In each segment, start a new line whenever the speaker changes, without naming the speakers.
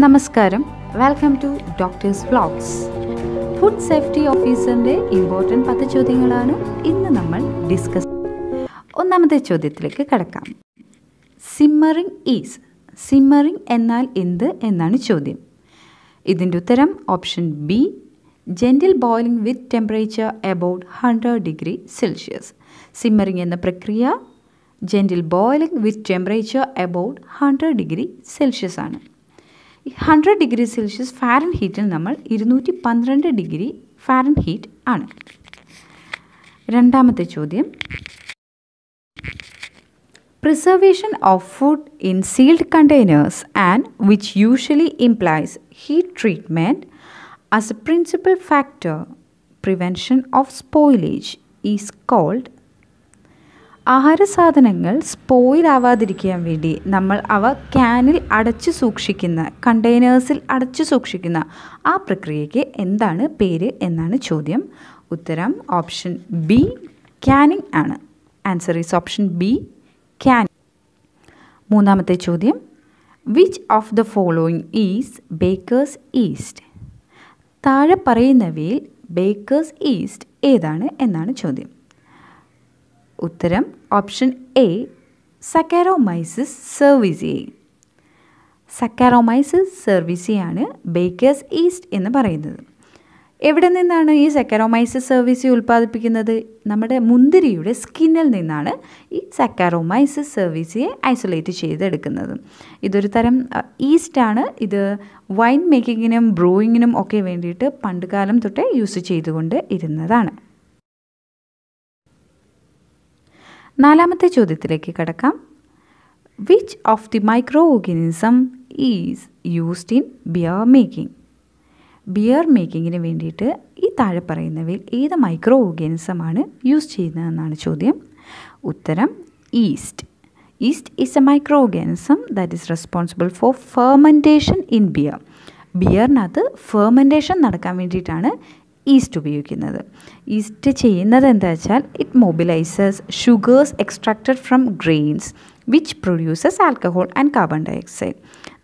നമസ്കാരം. Welcome to doctors vlogs food safety ഓഫീസറിന്റെ important പത്ത് ചോദ്യങ്ങളാണ് ഇന്ന് നമ്മൾ ഡിസ്കസ് ഒന്നാമത്തെ ചോദ്യത്തിലേക്ക് കടക്കാം. സിമ്മറിംഗ് ഈസ് സിമ്മറിംഗ് എന്നാൽ എന്ത് എന്നാണ് ചോദ്യം. ഇതിന്റെ ഉത്തരം option B gentle boiling with temperature about hundred degree Celsius simmering എന്ന പ്രക്രിയ gentle boiling with temperature about hundred degree Celsius ആണ്. ഹൺഡ്രഡ് ഡിഗ്രി സെൽഷ്യസ് ഫാരൻ ഹീറ്റിൽ നമ്മൾ ഇരുന്നൂറ്റി പന്ത്രണ്ട് ഡിഗ്രി ഫാരൻ ഹീറ്റ് ആണ്. രണ്ടാമത്തെ ചോദ്യം. Preservation of food in sealed containers and which usually implies heat treatment as a principal factor prevention of spoilage is cold ആഹാരസാധനങ്ങൾ spoil ആവാതിരിക്കാൻ വേണ്ടി നമ്മൾ അവ ക്യാനിൽ അടച്ചു സൂക്ഷിക്കുന്ന കണ്ടെയ്നേഴ്സിൽ അടച്ചു സൂക്ഷിക്കുന്ന ആ പ്രക്രിയയ്ക്ക് എന്താണ് പേര് എന്നാണ് ചോദ്യം. ഉത്തരം ഓപ്ഷൻ ബി ക്യാനിങ് ആണ്. Answer is option B can മൂന്നാമത്തെ ചോദ്യം which of the following is baker's yeast താഴെ പറയുന്നവയിൽ ബേക്കേഴ്സ് ഈസ്റ്റ് ഏതാണ് എന്നാണ് ചോദ്യം. ഉത്തരം option A Saccharomyces cerevisiae Saccharomyces സെർവിസിയാണ് baker's yeast എന്ന് പറയുന്നത്. എവിടെ നിന്നാണ് ഈ സക്കാരോമൈസിസ് സെർവിസി ഉൽപ്പാദിപ്പിക്കുന്നത്? നമ്മുടെ മുന്തിരിയുടെ സ്കിന്നിൽ നിന്നാണ് ഈ സക്കാരോമൈസിസ് സെർവിസിയെ ഐസൊലേറ്റ് ചെയ്തെടുക്കുന്നത്. ഇതൊരു തരം ഈസ്റ്റാണ് ഇത് വൈൻ മേക്കിങ്ങിനും ബ്രൂയിങ്ങിനും ഒക്കെ വേണ്ടിയിട്ട് പണ്ടുകാലം തൊട്ടേ യൂസ് ചെയ്തുകൊണ്ട് ഇരുന്നതാണ്. നാലാമത്തെ ചോദ്യത്തിലേക്ക് കടക്കാം. Which of the microorganism is used in beer making beer മേക്കിങ്ങിന് വേണ്ടിയിട്ട് ഈ താഴെ പറയുന്നവയിൽ ഏത് മൈക്രോ ഓർഗാനിസമാണ് യൂസ് ചെയ്യുന്നതെന്നാണ് ചോദ്യം. ഉത്തരം yeast yeast is a microorganism that is responsible for fermentation in beer ബിയറിനകത്ത് fermentation നടക്കാൻ വേണ്ടിയിട്ടാണ് ഈസ്റ്റ് ഉപയോഗിക്കുന്നത്. ഈസ്റ്റ് ചെയ്യുന്നത് എന്താ വെച്ചാൽ it mobilises sugars extracted from grains which produces alcohol and carbon dioxide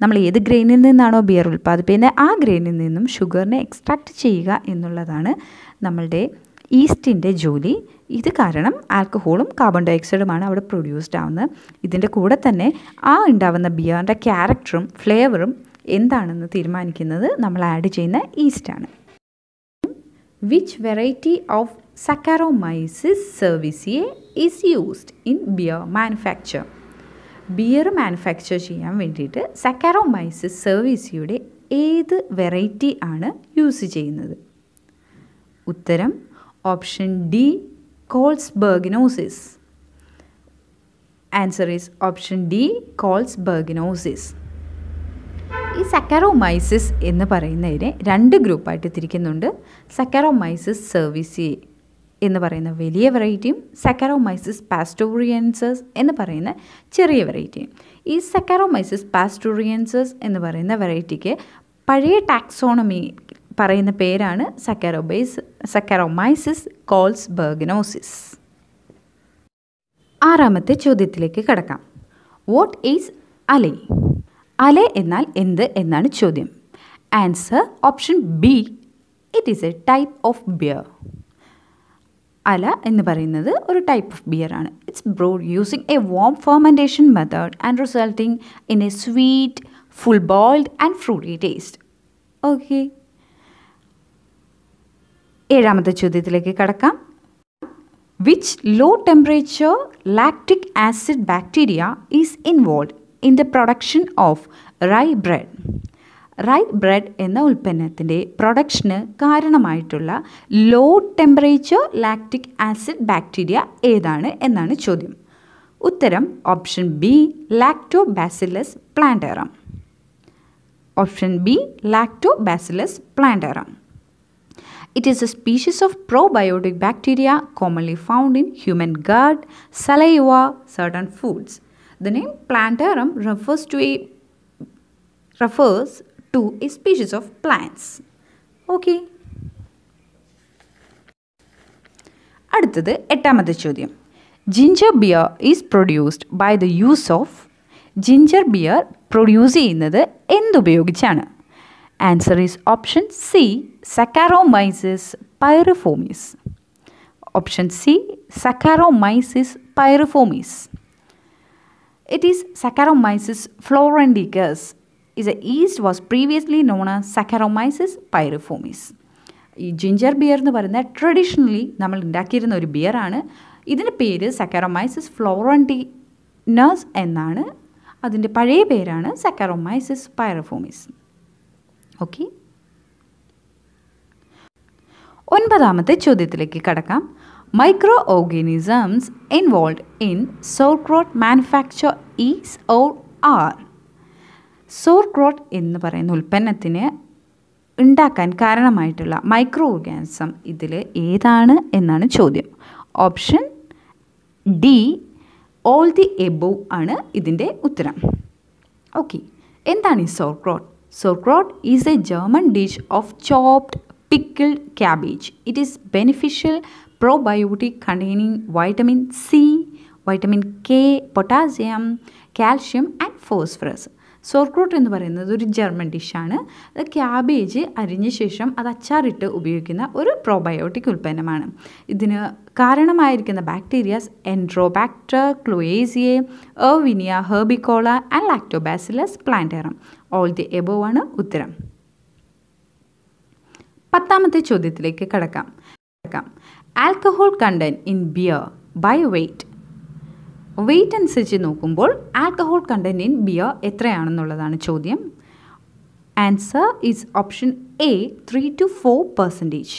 നമ്മൾ ഏത് ഗ്രെയിനിൽ നിന്നാണോ ബിയർ ഉൽപ്പാദിപ്പിക്കുന്നത് ആ ഗ്രെയിനിൽ നിന്നും ഷുഗറിനെ എക്സ്ട്രാക്റ്റ് ചെയ്യുക എന്നുള്ളതാണ് നമ്മളുടെ ഈസ്റ്റിന്റെ ജോലി. ഇത് കാരണം ആൽക്കഹോളും കാർബൺ ഡയോക്സൈഡുമാണ് അവിടെ പ്രൊഡ്യൂസ്ഡ് ആവുന്നത്. ഇതിന്റെ കൂടെ തന്നെ ആ ഉണ്ടാവുന്ന ബിയറിന്റെ ക്യാരക്ടറും ഫ്ലേവറും എന്താണെന്ന് തീരുമാനിക്കുന്നത് നമ്മൾ ആഡ് ചെയ്യുന്ന ഈസ്റ്റാണ് which variety of Saccharomyces cerevisiae is used in beer manufacture? Beer manufacture ചെയ്യാൻ വേണ്ടിയിട്ട് സക്കാറോമൈസിസ് സർവീസിയുടെ ഏത് വെറൈറ്റി ആണ് യൂസ് ചെയ്യുന്നത്? ഉത്തരം option D carlsbergensis answer is option D carlsbergensis ഈ സക്കാറോമൈസിസ് എന്ന് പറയുന്നതിനെ രണ്ട് ഗ്രൂപ്പായിട്ട് തിരിക്കുന്നുണ്ട്. സക്കാറോമൈസിസ് സെർവിസി എന്ന് പറയുന്ന വലിയ വെറൈറ്റിയും സക്കാറോമൈസിസ് പാസ്റ്റോറിയൻസസ് എന്ന് പറയുന്ന ചെറിയ വെറൈറ്റിയും ഈ സക്കാറോമൈസിസ് പാസ്റ്റോറിയൻസസ് എന്ന് പറയുന്ന വെറൈറ്റിക്ക് പഴയ ടാക്സോണമി പറയുന്ന പേരാണ് സക്കാറോബൈസ് സക്കാറോമൈസിസ് കോൾസ് ബർഗനോസിസ് ആറാമത്തെ ചോദ്യത്തിലേക്ക് കടക്കാം. വാട്ട് ഈസ് അലൈ അലെ എന്നാൽ എന്ത് എന്നാണ് ചോദ്യം. Answer option B it is a type of beer ale എന്ന് പറയുന്നത് ഒരു ടൈപ്പ് ഓഫ് ബിയർ ആണ്. It's brewed using a warm fermentation method and resulting in a sweet full bodied and fruity taste okay ഏഴാമത്തെ ചോദ്യത്തിലേക്ക് കടക്കാം. Which low temperature lactic acid bacteria is involve in the production of rye bread rye bread എന്ന ഉൽപ്പന്നത്തിന്റെ പ്രൊഡക്ഷന് കാരണമായിട്ടുള്ള low temperature lactic acid bacteria ഏതാണ് എന്നാണ് ചോദ്യം. ഉത്തരം option B Lactobacillus plantarum option B Lactobacillus plantarum it is a species of probiotic bacteria commonly found in human gut saliva certain foods. The name plantarum refers to a refers to a species of plants. Okay. അടുത്തത് എട്ടാമത്തെ ചോദ്യം ginger beer is produced by the use of ginger beer produce ചെയ്യുന്നത് എന്തുപയോഗിച്ചാണ് answer is option C Saccharomyces pyriformis option C Saccharomyces pyriformis It is Saccharomyces florendicus. Is a yeast was previously known as Saccharomyces pyriformis. ഈ ginger beer എന്ന് പറയുന്ന traditionally നമ്മൾ ഉണ്ടാക്കിയിരുന്ന ഒരു ബിയറാണ് ഇതിന്റെ പേര് Saccharomyces ഫ്ലോറന്റിനസ് എന്നാണ്. അതിന്റെ പഴയ പേരാണ് സക്കാറോമൈസിസ് പൈറഫോമിസ് ഓക്കെ ഒൻപതാമത്തെ ചോദ്യത്തിലേക്ക് കടക്കാം. Organisms involve in sauerkraut manufacture is or are sauerkraut എന്ന് പറയുന്ന ഉൽപ്പന്നത്തിന് ഉണ്ടാക്കാൻ കാരണമായിട്ടുള്ള മൈക്രോ ഓർഗാനിസം ഇതിൽ ഏതാണ് എന്നാണ് ചോദ്യം. Option D all the above ആണ് ഇതിന്റെ ഉത്തരം. ഓക്കെ എന്താണ് ഈ sauerkraut sauerkraut is a German dish of chopped pickled cabbage. It is beneficial probiotic containing vitamin C vitamin K potassium calcium and phosphorus sauerkraut എന്ന് പറയുന്നത് ഒരു ജർമ്മൻ ഡിഷാണ് അത് ക്യാബേജ് അരിഞ്ഞ ശേഷം അത് അച്ചാറിട്ട് ഉപയോഗിക്കുന്ന ഒരു പ്രോബയോട്ടിക് ഉൽപ്പന്നമാണ്. ഇതിന് കാരണമായിരിക്കുന്ന bacterias Enterobacter cloacae Erwinia herbicola and Lactobacillus plantarum all the above ആണ് ഉത്തരം. പത്താമത്തെ ചോദ്യത്തിലേക്ക് കടക്കാം. കടക്കാം alcohol content in beer by weight weight അനുസരിച്ച് നോക്കുമ്പോൾ ആൽക്കഹോൾ കണ്ടന്റ് ഇൻ ബിയർ എത്രയാണെന്നുള്ളതാണ് ചോദ്യം. Answer is option A three to four percentage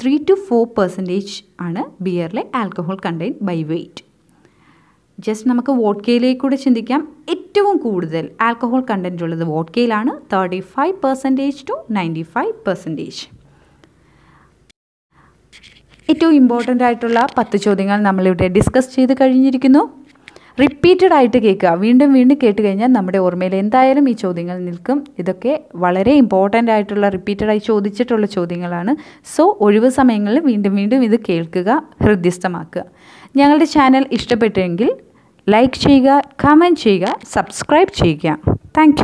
three to four percentage ആണ് ബിയറിലെ alcohol content by weight just നമുക്ക് വോട്ട്കയിലേക്ക് കൂടെ ചിന്തിക്കാം. ഏറ്റവും കൂടുതൽ ആൽക്കഹോൾ കണ്ടന്റ് ഉള്ളത് വോട്ട്കയിലാണ് thirty five percentage to ninety five percentage ഏറ്റവും ഇമ്പോർട്ടന്റ് ആയിട്ടുള്ള പത്ത് ചോദ്യങ്ങൾ നമ്മളിവിടെ ഡിസ്കസ് ചെയ്ത് കഴിഞ്ഞിരിക്കുന്നു. റിപ്പീറ്റഡ് ആയിട്ട് കേൾക്കുക. വീണ്ടും വീണ്ടും കേട്ട് കഴിഞ്ഞാൽ നമ്മുടെ ഓർമ്മയിൽ എന്തായാലും ഈ ചോദ്യങ്ങൾ നിൽക്കും. ഇതൊക്കെ വളരെ ഇമ്പോർട്ടന്റ് ആയിട്ടുള്ള റിപ്പീറ്റഡായി ചോദിച്ചിട്ടുള്ള ചോദ്യങ്ങളാണ്. സോ ഒഴിവ് സമയങ്ങളിൽ വീണ്ടും വീണ്ടും ഇത് കേൾക്കുക ഹൃദ്യസ്ഥമാക്കുക. ഞങ്ങളുടെ ചാനൽ ഇഷ്ടപ്പെട്ടെങ്കിൽ ലൈക്ക് ചെയ്യുക കമന്റ് ചെയ്യുക സബ്സ്ക്രൈബ് ചെയ്യുക. താങ്ക്